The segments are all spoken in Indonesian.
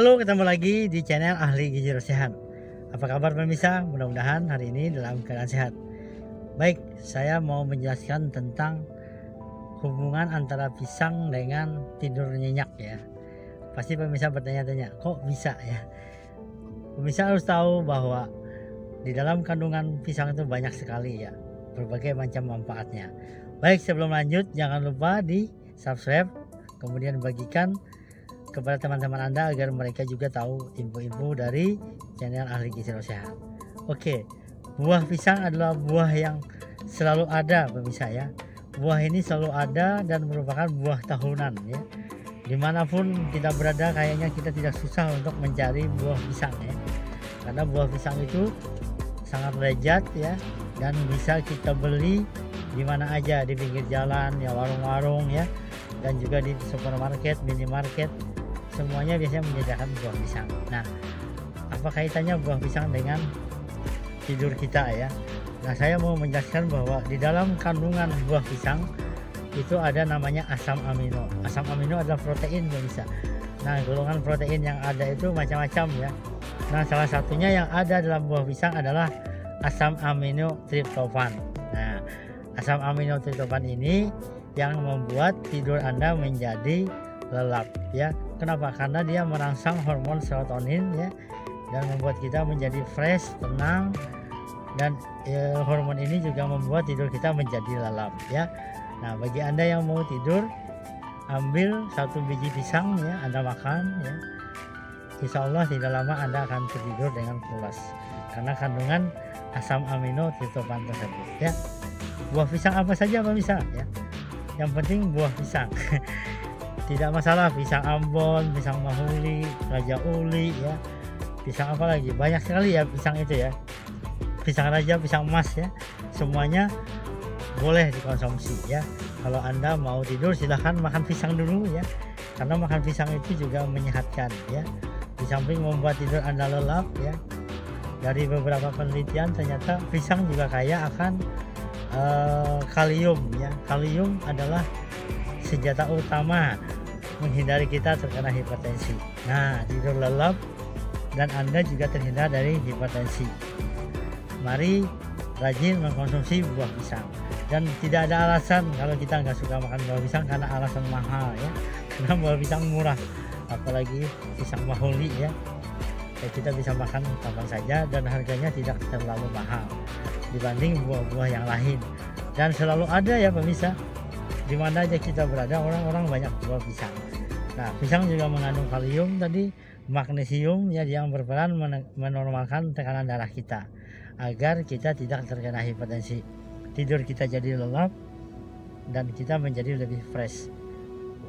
Halo, ketemu lagi di channel Ahli Gizi Sehat. Apa kabar pemirsa? Mudah-mudahan hari ini dalam keadaan sehat. Baik, saya mau menjelaskan tentang hubungan antara pisang dengan tidur nyenyak ya. Pasti pemirsa bertanya-tanya, kok bisa ya? Pemirsa harus tahu bahwa di dalam kandungan pisang itu banyak sekali ya, berbagai macam manfaatnya. Baik, sebelum lanjut jangan lupa di subscribe, kemudian bagikan kepada teman-teman Anda agar mereka juga tahu info-info dari channel Ahli Gizi Sehat. Oke, buah pisang adalah buah yang selalu ada pemirsa ya. Buah ini selalu ada dan merupakan buah tahunan ya. Di mana pun kita berada kayaknya kita tidak susah untuk mencari buah pisang ya. Karena buah pisang itu sangat lezat ya dan bisa kita beli di mana aja di pinggir jalan ya warung-warung ya dan juga di supermarket, minimarket semuanya biasanya menyediakan buah pisang. Nah, apa kaitannya buah pisang dengan tidur kita ya? Nah, saya mau menjelaskan bahwa di dalam kandungan buah pisang itu ada namanya asam amino. Asam amino adalah protein bisa. Nah, golongan protein yang ada itu macam-macam ya. Nah, salah satunya yang ada dalam buah pisang adalah asam amino triptofan. Nah, asam amino triptofan ini yang membuat tidur Anda menjadi lelap ya Kenapa? Karena dia merangsang hormon serotonin ya dan membuat kita menjadi fresh, tenang dan ya, hormon ini juga membuat tidur kita menjadi lelap ya. Nah, bagi Anda yang mau tidur ambil satu biji pisang ya, Anda makan ya. Insya Allah tidak lama Anda akan tertidur dengan pulas karena kandungan asam amino triptofan tersebut ya. Buah pisang apa saja Pak bisa ya. Yang penting buah pisang. tidak masalah pisang Ambon pisang Mahuli Raja Uli ya. Pisang apa lagi? Banyak sekali ya pisang itu ya. Pisang raja pisang emas ya. Semuanya boleh dikonsumsi ya. Kalau anda mau tidur silahkan makan pisang dulu ya. Karena makan pisang itu juga menyehatkan ya. Di samping membuat tidur anda lelap ya. Dari beberapa penelitian ternyata pisang juga kaya akan uh, kalium ya. Kalium adalah senjata utama menghindari kita terkena hipertensi. Nah, tidur lelap dan Anda juga terhindar dari hipertensi. Mari rajin mengkonsumsi buah pisang. Dan tidak ada alasan kalau kita nggak suka makan buah pisang karena alasan mahal ya. Karena buah pisang murah, apalagi pisang mahuli ya. ya kita bisa makan kapan saja dan harganya tidak terlalu mahal dibanding buah-buah yang lain. Dan selalu ada ya pemirsa di mana aja kita berada orang-orang banyak jual pisang. Nah pisang juga mengandung kalium tadi magnesium ya yang berperan menormalkan tekanan darah kita agar kita tidak terkena hipertensi tidur kita jadi lelap dan kita menjadi lebih fresh.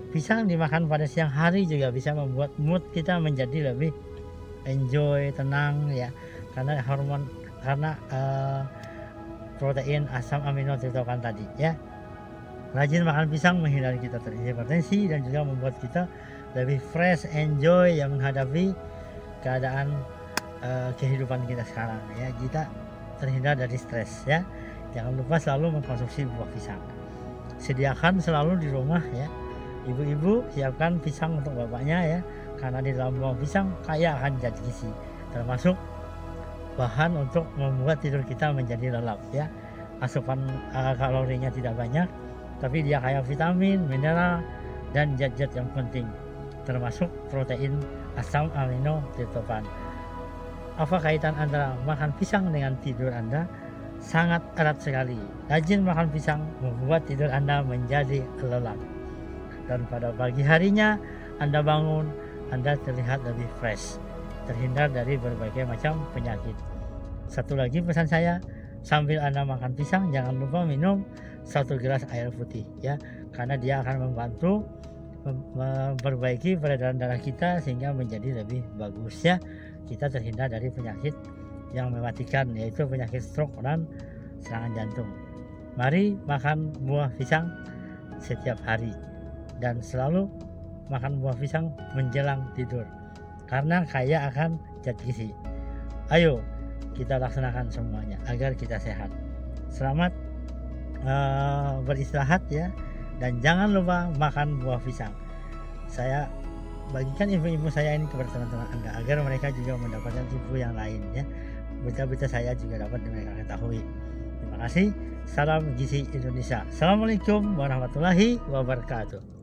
Pisang dimakan pada siang hari juga bisa membuat mood kita menjadi lebih enjoy tenang ya. Karena hormon karena uh, protein asam amino triptofan tadi ya Rajin makan pisang menghindari kita terjadi hipertensi dan juga membuat kita lebih fresh, enjoy yang menghadapi keadaan uh, kehidupan kita sekarang ya. Kita terhindar dari stres ya. Jangan lupa selalu mengkonsumsi buah pisang. Sediakan selalu di rumah ya. Ibu-ibu siapkan pisang untuk bapaknya ya. Karena di dalam buah pisang kaya akan zat gizi termasuk bahan untuk membuat tidur kita menjadi lelap ya. Asupan uh, kalorinya tidak banyak tapi dia kaya vitamin, mineral, dan zat-zat yang penting termasuk protein asam amino triptofan. Apa kaitan antara makan pisang dengan tidur Anda? Sangat erat sekali. Rajin makan pisang membuat tidur Anda menjadi lelap. Dan pada pagi harinya Anda bangun, Anda terlihat lebih fresh, terhindar dari berbagai macam penyakit. Satu lagi pesan saya, sambil Anda makan pisang jangan lupa minum satu gelas air putih ya. Karena dia akan membantu memperbaiki peredaran darah kita sehingga menjadi lebih bagus ya. Kita terhindar dari penyakit yang mematikan yaitu penyakit stroke dan serangan jantung. Mari makan buah pisang setiap hari dan selalu makan buah pisang menjelang tidur karena kaya akan zat gizi ayo kita laksanakan semuanya agar kita sehat. Selamat uh, beristirahat ya dan jangan lupa makan buah pisang. Saya bagikan info-info saya ini kepada teman-teman Anda agar mereka juga mendapatkan info yang lain ya. Berita-berita saya juga dapat mereka ketahui. Terima kasih. Salam Gizi Indonesia. Assalamualaikum warahmatullahi wabarakatuh.